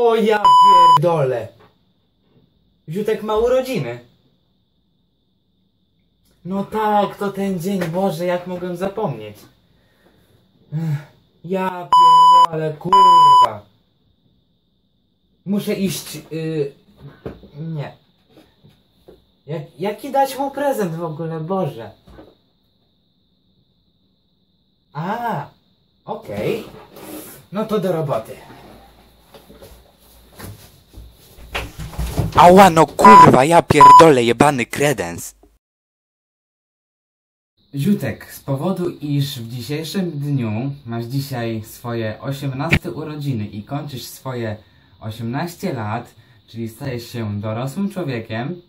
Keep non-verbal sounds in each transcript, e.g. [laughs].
O ja pierdolę. Ziutek ma urodziny. No tak, to ten dzień, Boże, jak mogłem zapomnieć. Ja pierdolę, kurwa. Muszę iść, y, nie. Jak, jaki dać mu prezent w ogóle, Boże? A, okej. No to do roboty. Ała no kurwa, ja pierdolę jebany kredens. Ziutek, z powodu iż w dzisiejszym dniu masz dzisiaj swoje 18 urodziny i kończysz swoje 18 lat, czyli stajesz się dorosłym człowiekiem,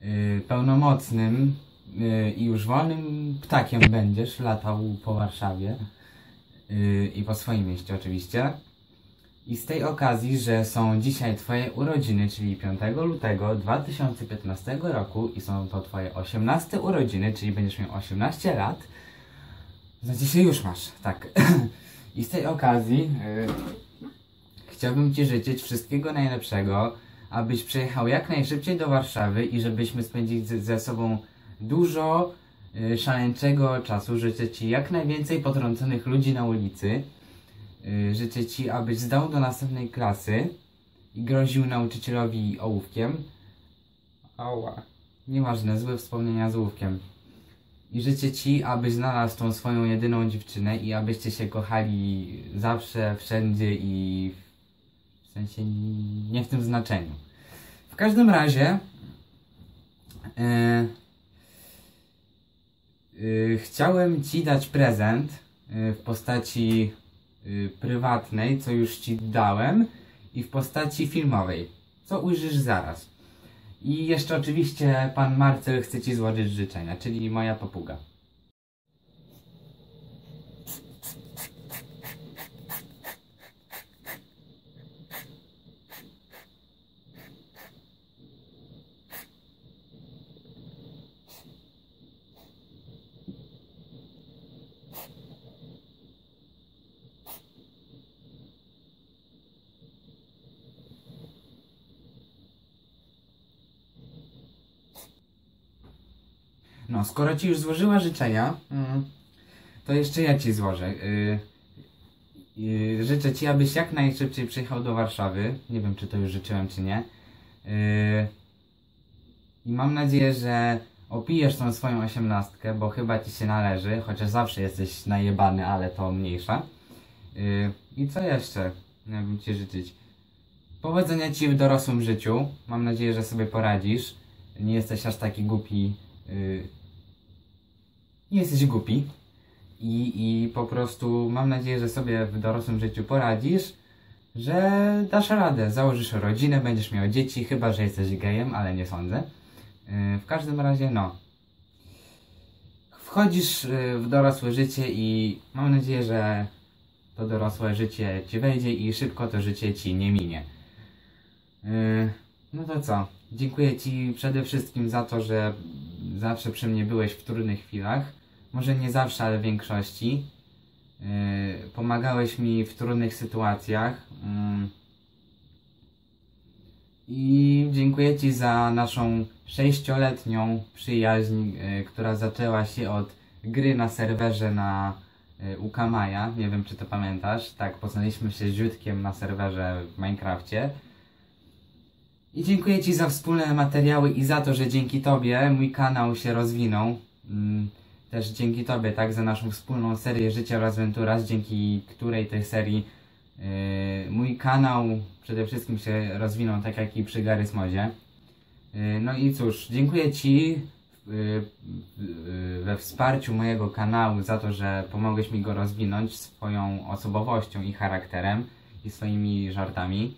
yy, pełnomocnym yy, i już wolnym ptakiem będziesz latał po Warszawie yy, i po swoim mieście oczywiście. I z tej okazji, że są dzisiaj Twoje urodziny, czyli 5 lutego 2015 roku i są to Twoje 18 urodziny, czyli będziesz miał 18 lat, znaczy się już masz, tak. [clears throat] I z tej okazji yy, chciałbym Ci życzyć wszystkiego najlepszego, abyś przyjechał jak najszybciej do Warszawy i żebyśmy spędzili ze- ze sobą dużo yy, szaleńczego czasu. Życzę Ci jak najwięcej potrąconych ludzi na ulicy. Y, Życzę Ci, abyś zdał do następnej klasy i groził nauczycielowi ołówkiem. Ała. Nieważne, złe wspomnienia z ołówkiem. I życzę Ci, abyś znalazł tą swoją jedyną dziewczynę i abyście się kochali zawsze, wszędzie i w sensie nie w tym znaczeniu. W każdym razie e, y, chciałem Ci dać prezent y, w postaci y, prywatnej, co już Ci dałem, i w postaci filmowej, co ujrzysz zaraz. I jeszcze oczywiście pan Marcel chce Ci złożyć życzenia, czyli moja papuga. No, skoro Ci już złożyła życzenia, mm, to jeszcze ja Ci złożę. Y, y, życzę Ci, abyś jak najszybciej przyjechał do Warszawy. Nie wiem, czy to już życzyłem, czy nie. Y, I mam nadzieję, że opijesz tą swoją osiemnastkę, bo chyba Ci się należy, chociaż zawsze jesteś najebany, ale to mniejsza. I co jeszcze miałbym Ci życzyć? Powodzenia Ci w dorosłym życiu. Mam nadzieję, że sobie poradzisz. Nie jesteś aż taki głupi. Jesteś głupi. I, I po prostu mam nadzieję, że sobie w dorosłym życiu poradzisz. Że dasz radę. Założysz rodzinę, będziesz miał dzieci, chyba że jesteś gejem, ale nie sądzę. Y, W każdym razie, no. Wchodzisz y, w dorosłe życie i mam nadzieję, że to dorosłe życie ci wejdzie i szybko to życie ci nie minie. Yy, no to co? Dziękuję Ci przede wszystkim za to, że zawsze przy mnie byłeś w trudnych chwilach. Może nie zawsze, ale w większości. Yy, pomagałeś mi w trudnych sytuacjach. Mm. I dziękuję Ci za naszą sześcioletnią przyjaźń, yy, która zaczęła się od gry na serwerze na yy, Ukamaja. Nie wiem, czy to pamiętasz. Tak, poznaliśmy się z Ziutkiem na serwerze w Minecrafcie. I dziękuję Ci za wspólne materiały i za to, że dzięki Tobie mój kanał się rozwinął. Też dzięki Tobie, tak, za naszą wspólną serię Życia oraz Venturas, dzięki której tej serii yy, mój kanał przede wszystkim się rozwinął, tak jak i przy Garys Modzie. Yy, no i cóż, dziękuję Ci yy, we wsparciu mojego kanału za to, że pomogłeś mi go rozwinąć swoją osobowością i charakterem i swoimi żartami.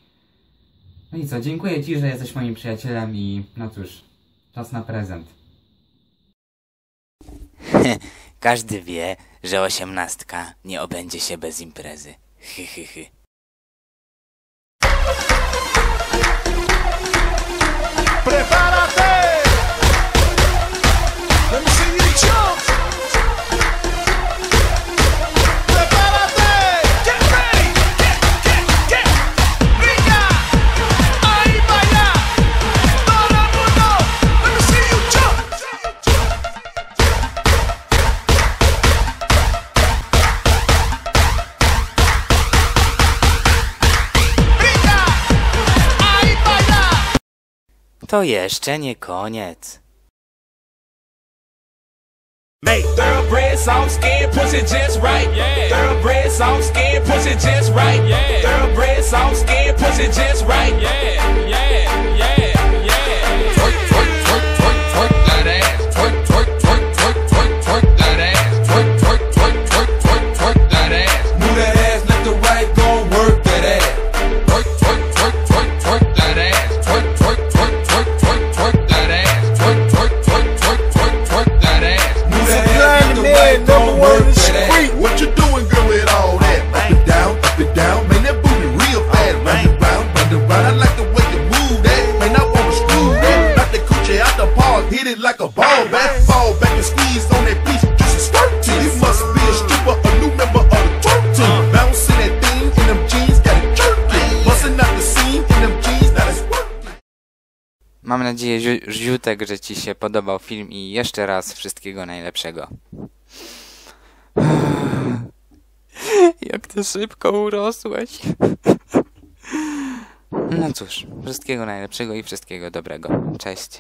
No i co, dziękuję Ci, że jesteś moim przyjacielem i no cóż, czas na prezent. Każdy wie, że osiemnastka nie obędzie się bez imprezy. Hy, hy, hy. To jeszcze nie koniec. Make thoroughbred soft skin, push it just right. Yeah. Thoroughbred soft skin, push it just right. Yeah. Thoroughbred soft skin, push it just right. Yeah. Ziutek, że Ci się podobał film i jeszcze raz wszystkiego najlepszego. [sighs] Jak Ty szybko urosłeś. [laughs] No cóż, wszystkiego najlepszego i wszystkiego dobrego. Cześć.